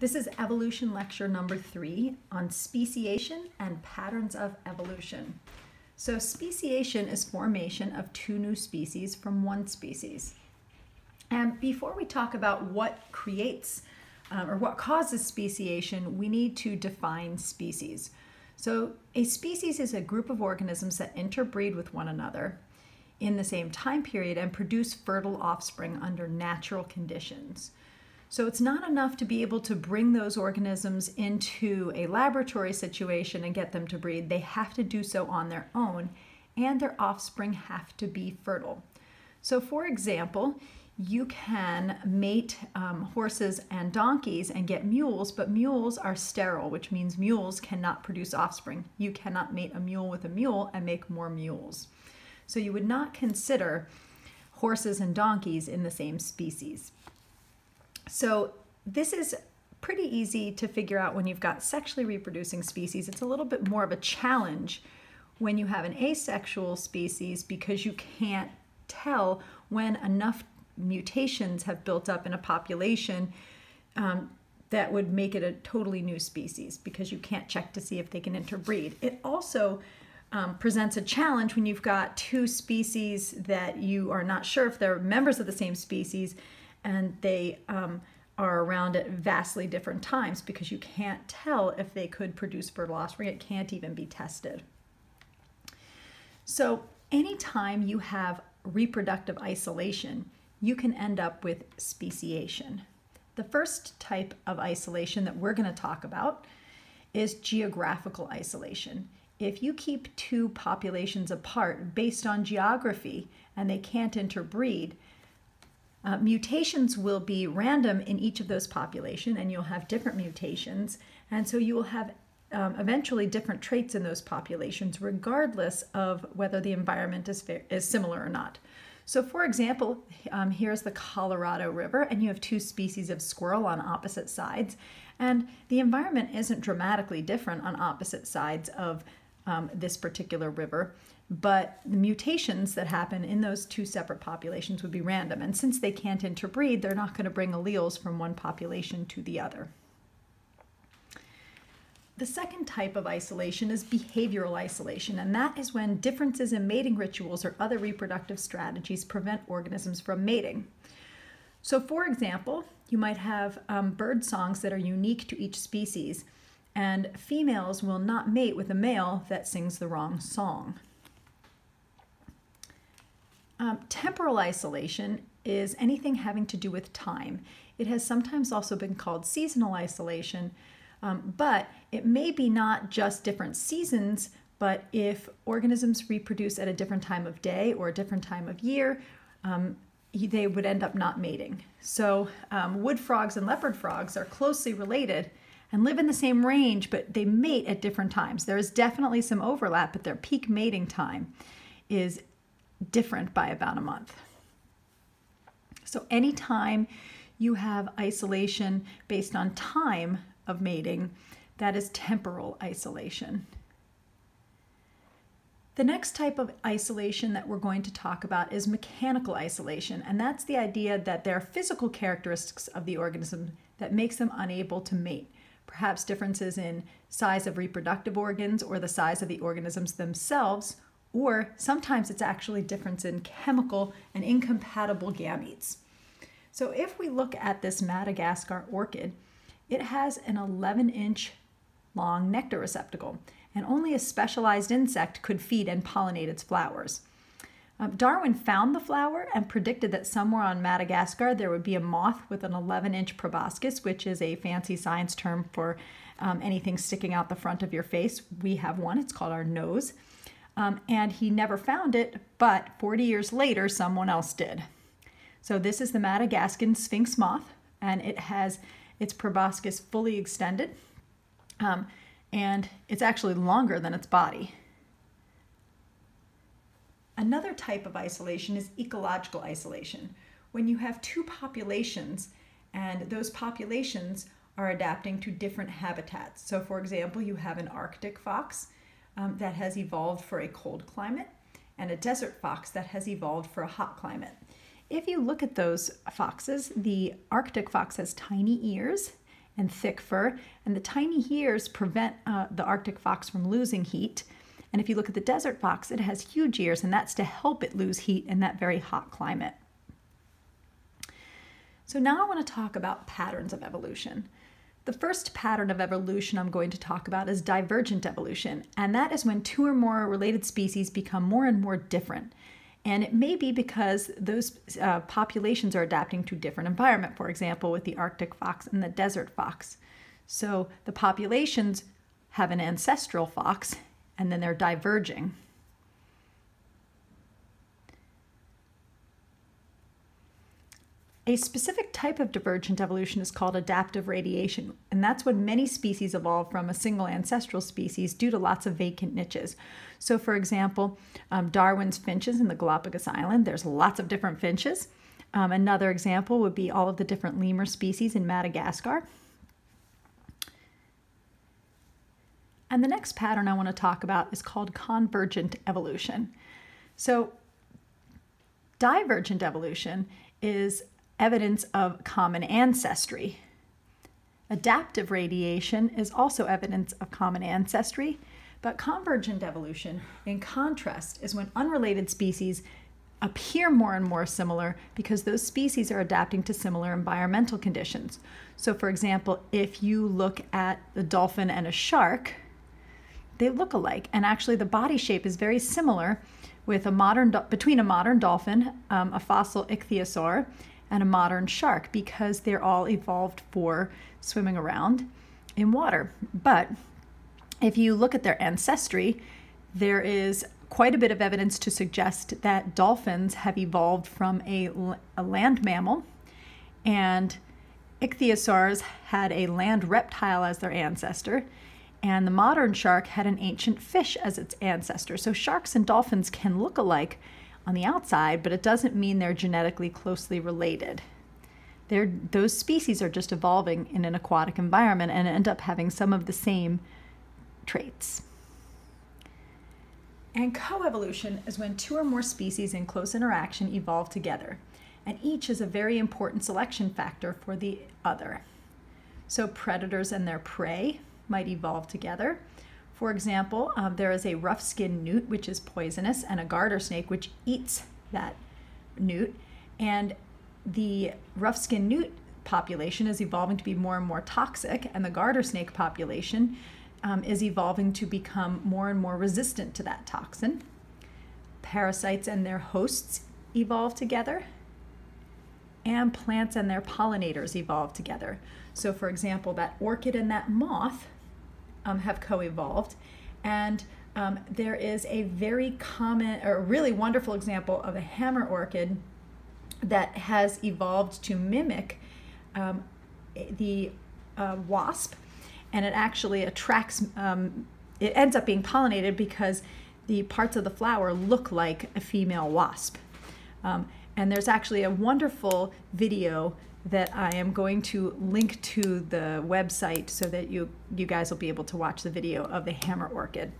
This is evolution lecture number three on speciation and patterns of evolution. So speciation is formation of two new species from one species. And before we talk about what creates um, or what causes speciation, we need to define species. So a species is a group of organisms that interbreed with one another in the same time period and produce fertile offspring under natural conditions. So it's not enough to be able to bring those organisms into a laboratory situation and get them to breed. They have to do so on their own, and their offspring have to be fertile. So, for example, you can mate um, horses and donkeys and get mules, but mules are sterile, which means mules cannot produce offspring. You cannot mate a mule with a mule and make more mules. So, you would not consider horses and donkeys in the same species. So this is pretty easy to figure out when you've got sexually reproducing species. It's a little bit more of a challenge when you have an asexual species because you can't tell when enough mutations have built up in a population um, that would make it a totally new species because you can't check to see if they can interbreed. It also um, presents a challenge when you've got two species that you are not sure if they're members of the same species and they um, are around at vastly different times because you can't tell if they could produce fertile offspring. It can't even be tested. So anytime you have reproductive isolation, you can end up with speciation. The first type of isolation that we're going to talk about is geographical isolation. If you keep two populations apart based on geography and they can't interbreed, uh, mutations will be random in each of those population and you'll have different mutations. And so you will have um, eventually different traits in those populations regardless of whether the environment is, is similar or not. So for example, um, here's the Colorado River and you have two species of squirrel on opposite sides. And the environment isn't dramatically different on opposite sides of um, this particular river but the mutations that happen in those two separate populations would be random. And since they can't interbreed, they're not going to bring alleles from one population to the other. The second type of isolation is behavioral isolation, and that is when differences in mating rituals or other reproductive strategies prevent organisms from mating. So, for example, you might have um, bird songs that are unique to each species, and females will not mate with a male that sings the wrong song. Um, temporal isolation is anything having to do with time. It has sometimes also been called seasonal isolation, um, but it may be not just different seasons, but if organisms reproduce at a different time of day or a different time of year, um, they would end up not mating. So, um, wood frogs and leopard frogs are closely related and live in the same range, but they mate at different times. There is definitely some overlap, but their peak mating time is different by about a month. So anytime you have isolation based on time of mating, that is temporal isolation. The next type of isolation that we're going to talk about is mechanical isolation, and that's the idea that there are physical characteristics of the organism that makes them unable to mate. Perhaps differences in size of reproductive organs or the size of the organisms themselves or sometimes it's actually difference in chemical and incompatible gametes. So if we look at this Madagascar orchid, it has an 11 inch long nectar receptacle, and only a specialized insect could feed and pollinate its flowers. Um, Darwin found the flower and predicted that somewhere on Madagascar there would be a moth with an 11 inch proboscis, which is a fancy science term for um, anything sticking out the front of your face. We have one, it's called our nose. Um, and he never found it, but 40 years later, someone else did. So this is the Madagascan sphinx moth, and it has its proboscis fully extended, um, and it's actually longer than its body. Another type of isolation is ecological isolation, when you have two populations and those populations are adapting to different habitats. So for example, you have an Arctic fox um, that has evolved for a cold climate and a desert fox that has evolved for a hot climate. If you look at those foxes, the Arctic fox has tiny ears and thick fur, and the tiny ears prevent uh, the Arctic fox from losing heat. And if you look at the desert fox, it has huge ears, and that's to help it lose heat in that very hot climate. So now I want to talk about patterns of evolution. The first pattern of evolution I'm going to talk about is divergent evolution, and that is when two or more related species become more and more different. And it may be because those uh, populations are adapting to different environment, for example, with the Arctic fox and the desert fox. So the populations have an ancestral fox and then they're diverging. A specific type of divergent evolution is called adaptive radiation, and that's when many species evolve from a single ancestral species due to lots of vacant niches. So, for example, um, Darwin's finches in the Galapagos Island, there's lots of different finches. Um, another example would be all of the different lemur species in Madagascar. And the next pattern I want to talk about is called convergent evolution. So, divergent evolution is evidence of common ancestry. Adaptive radiation is also evidence of common ancestry, but convergent evolution, in contrast, is when unrelated species appear more and more similar because those species are adapting to similar environmental conditions. So, for example, if you look at a dolphin and a shark, they look alike, and actually the body shape is very similar with a modern between a modern dolphin, um, a fossil ichthyosaur, and a modern shark because they're all evolved for swimming around in water. But if you look at their ancestry, there is quite a bit of evidence to suggest that dolphins have evolved from a, a land mammal and ichthyosaurs had a land reptile as their ancestor and the modern shark had an ancient fish as its ancestor. So sharks and dolphins can look alike, on the outside, but it doesn't mean they're genetically closely related. They're, those species are just evolving in an aquatic environment and end up having some of the same traits. And coevolution is when two or more species in close interaction evolve together, and each is a very important selection factor for the other. So, predators and their prey might evolve together, for example, um, there is a rough skinned newt, which is poisonous, and a garter snake, which eats that newt. And the rough skinned newt population is evolving to be more and more toxic, and the garter snake population um, is evolving to become more and more resistant to that toxin. Parasites and their hosts evolve together, and plants and their pollinators evolve together. So, for example, that orchid and that moth um, have co-evolved. And um, there is a very common or really wonderful example of a hammer orchid that has evolved to mimic um, the uh, wasp. And it actually attracts um, it ends up being pollinated because the parts of the flower look like a female wasp. Um, and there's actually a wonderful video that I am going to link to the website so that you you guys will be able to watch the video of the hammer orchid.